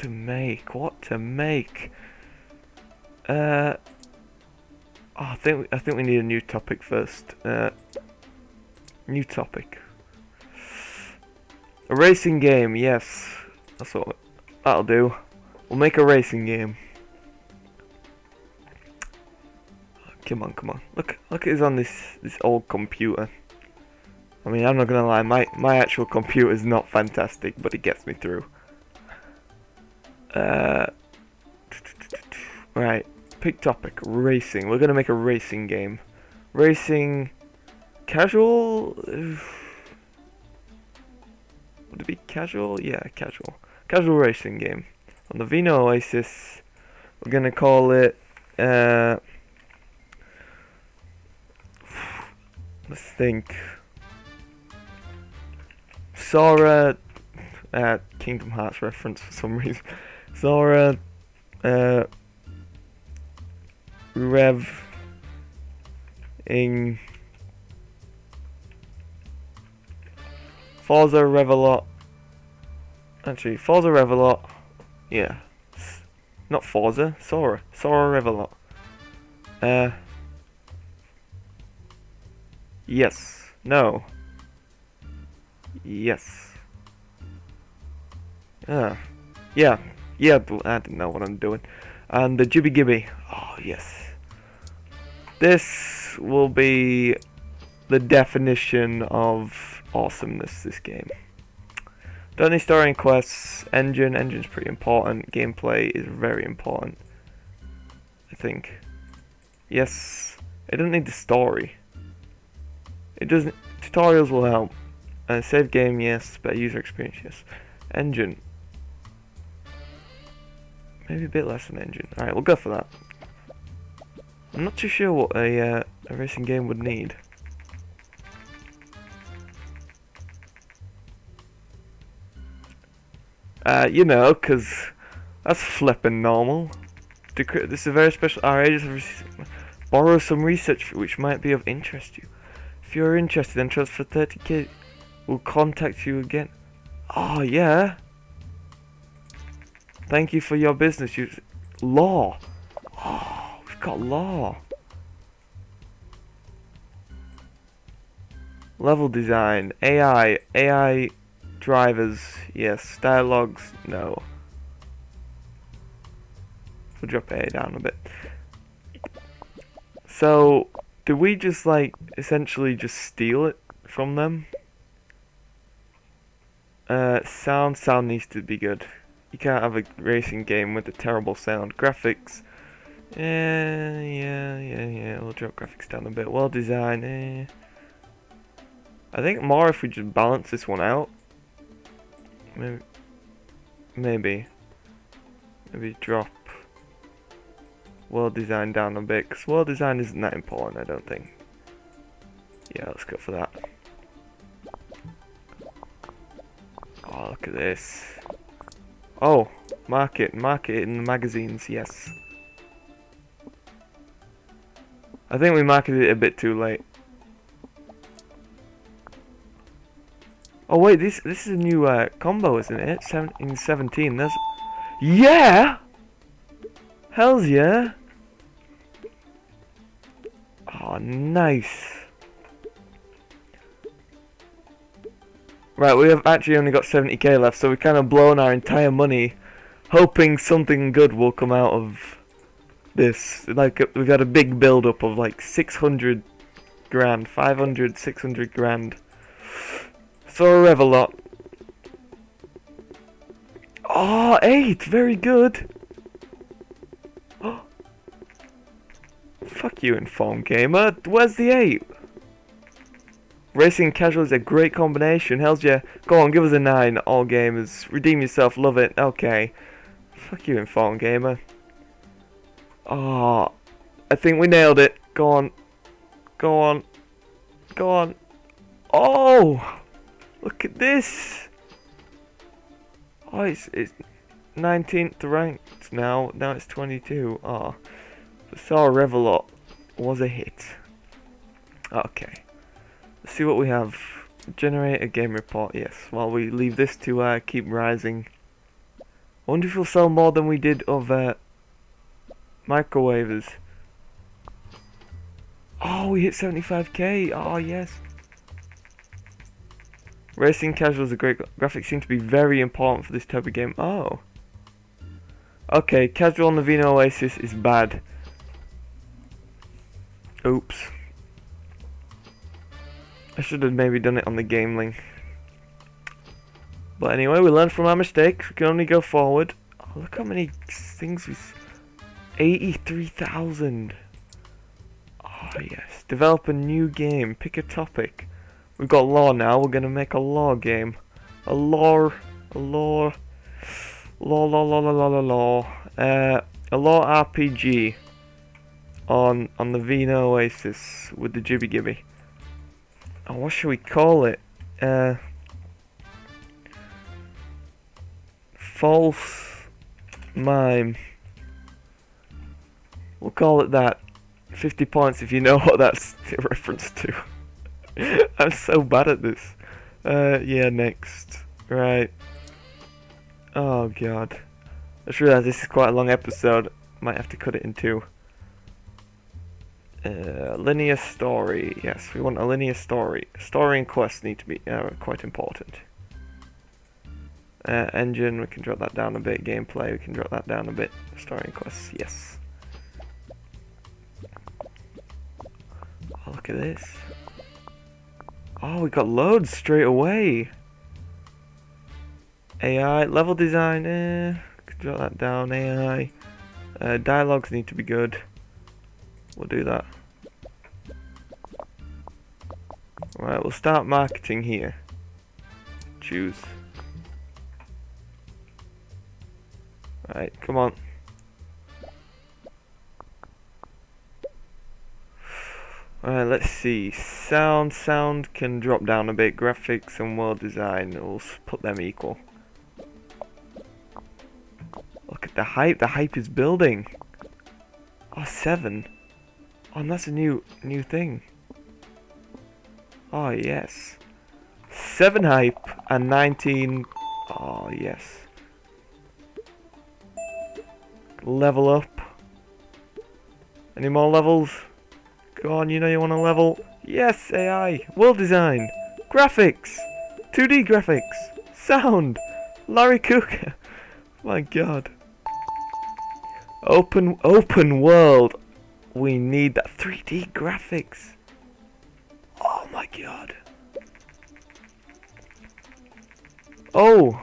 to make? What to make? Uh, oh, I think I think we need a new topic first. Uh, new topic. A racing game, yes. That's what that'll do. We'll make a racing game. Come on, come on. Look, look, it's on this this old computer. I mean, I'm not gonna lie, my my actual computer is not fantastic, but it gets me through. Uh, right, pick topic, racing. We're gonna make a racing game. Racing, casual. Would it be casual? Yeah, casual. Casual racing game. On the Vena Oasis, we're gonna call it. Uh, let's think. Sora, uh, Kingdom Hearts reference for some reason. Sora, uh, Rev, in Forza Revelot. Actually, Forza Revelot. Yeah. Not Forza, Sora. Sora Revelot. Uh. Yes. No. Yes. Ah. Yeah. Yeah, I didn't know what I'm doing. And the Jibby Gibby. Oh, yes. This will be the definition of awesomeness, this game. Don't need story and quests. Engine. Engine's pretty important. Gameplay is very important. I think. Yes. It doesn't need the story. It doesn't. Tutorials will help. Uh, save game, yes. Better user experience, yes. Engine. Maybe a bit less than engine. Alright, we'll go for that. I'm not too sure what a, uh, a racing game would need. Uh, you know, because that's flipping normal. This is a very special RA. Borrow some research which might be of interest to you. If you're interested, then transfer 30k. We'll contact you again. Oh, yeah. Thank you for your business. You Law. Oh, we've got law. Level design. AI. AI drivers. Yes. Dialogues. No. We'll drop A down a bit. So, do we just like essentially just steal it from them? Uh, sound, sound needs to be good. You can't have a racing game with a terrible sound. Graphics, yeah, yeah, yeah, yeah. We'll drop graphics down a bit. Well designed, eh. I think more if we just balance this one out. Maybe, maybe, maybe drop world design down a bit, because world design isn't that important, I don't think. Yeah, let's go for that. Oh, look at this. Oh, market, market in the magazines, yes. I think we marketed it a bit too late. Oh wait, this this is a new uh, combo, isn't it? Seven, in 17, there's... Yeah! Hells yeah! Oh, nice. Right, we have actually only got 70k left, so we've kind of blown our entire money, hoping something good will come out of this. Like, we've got a big build-up of like 600 grand, 500, 600 grand. For a Revelot. Oh, 8! Very good! Fuck you, Inform Gamer. Where's the 8? Racing casual is a great combination. Hell's yeah. Go on, give us a 9. All gamers. Redeem yourself. Love it. Okay. Fuck you, Inform Gamer. Oh, I think we nailed it. Go on. Go on. Go on. Oh! Look at this! Oh, it's, it's 19th ranked now. Now it's 22. Ah. Oh. Star Revelot was a hit. Okay. See what we have. Generate a game report, yes. While we leave this to uh, keep rising. I wonder if we'll sell more than we did of uh, microwavers. Oh, we hit 75k. Oh, yes. Racing casuals are great. Graphics seem to be very important for this type of game. Oh. Okay, casual on the Vena Oasis is bad. Oops. I should have maybe done it on the Gameling. But anyway, we learned from our mistakes. We can only go forward. Oh, look how many things we... 83,000. Oh, yes. Develop a new game. Pick a topic. We've got law now. We're going to make a law game. A law... A law... Law, law, law, law, law, law. Uh, a law RPG on on the Vena Oasis with the Jibby Gibby. Oh, what should we call it? Uh, false mime. We'll call it that. 50 points if you know what that's a reference to. I'm so bad at this. Uh, yeah, next. Right. Oh god. I just realised this is quite a long episode. Might have to cut it in two. Uh, linear story. Yes, we want a linear story. Story and quests need to be uh, quite important. Uh, engine, we can drop that down a bit. Gameplay, we can drop that down a bit. Story and quests, yes. Oh, look at this. Oh, we got loads straight away. AI, level design, eh, jot that down, AI. Uh, dialogues need to be good. We'll do that. Right, we'll start marketing here. Choose. Right, come on. Alright, let's see. Sound, sound can drop down a bit. Graphics and world design, we'll put them equal. Look at the hype. The hype is building. Oh, seven. Oh, and that's a new new thing. Oh, yes. Seven hype and 19. Oh, yes. Level up. Any more levels? Go on, you know you want to level. Yes, AI. World design. Graphics. 2D graphics. Sound. Larry Cook. My god. Open, open world. We need that 3D graphics. Oh my god. Oh,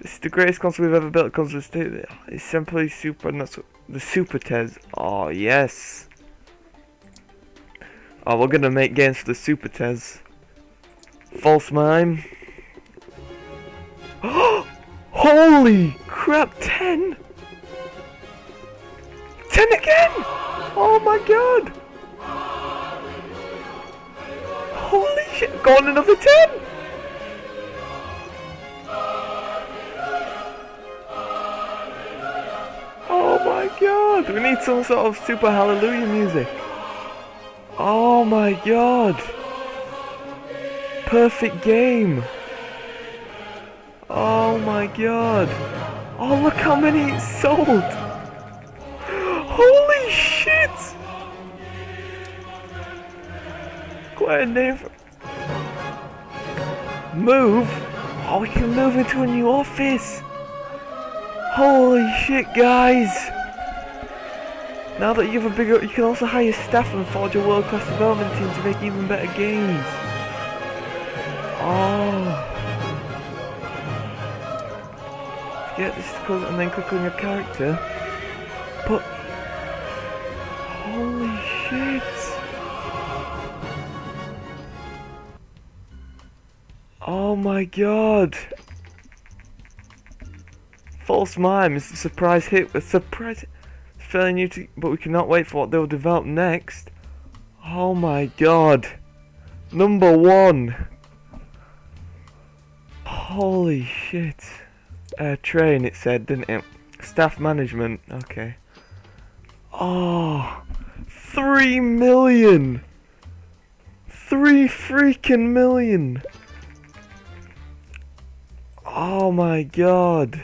this is the greatest console we've ever built. Console it's simply super, that's the Super TES. Oh yes. Oh, we're gonna make games for the Super TES. False mime. Holy crap, 10! 10 again! Oh my god! Holy shit, go on another 10! Oh my god, we need some sort of super hallelujah music. Oh my god. Perfect game. Oh my god. Oh look how many it sold. Holy shit. Quite a name for... Move? Oh we can move into a new office. Holy shit guys. Now that you have a bigger, you can also hire staff and forge a world-class development team to make even better games. Oh. Get this and then click on your character. But my god! False mime is a surprise hit. A surprise fairly new to, but we cannot wait for what they'll develop next. Oh my god. Number one. Holy shit. Uh, train it said, didn't it? Staff management, okay. Oh, three million. Three freaking million. Oh my god.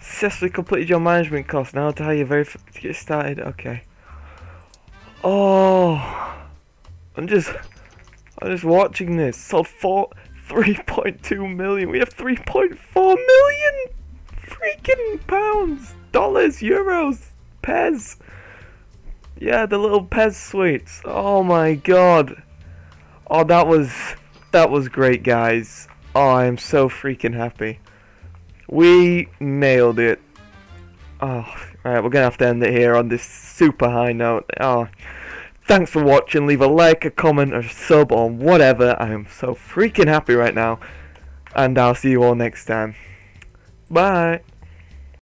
Successfully completed your management course. Now to how you very to get started. Okay. Oh, I'm just, I'm just watching this. Sold four, 3.2 million. We have 3.4 million freaking pounds, dollars, euros, pez. Yeah, the little pez sweets. Oh my god. Oh, that was, that was great, guys. Oh, I am so freaking happy. We nailed it. Oh, alright, we're gonna have to end it here on this super high note. Oh, thanks for watching. Leave a like, a comment, or sub, or whatever. I am so freaking happy right now. And I'll see you all next time. Bye.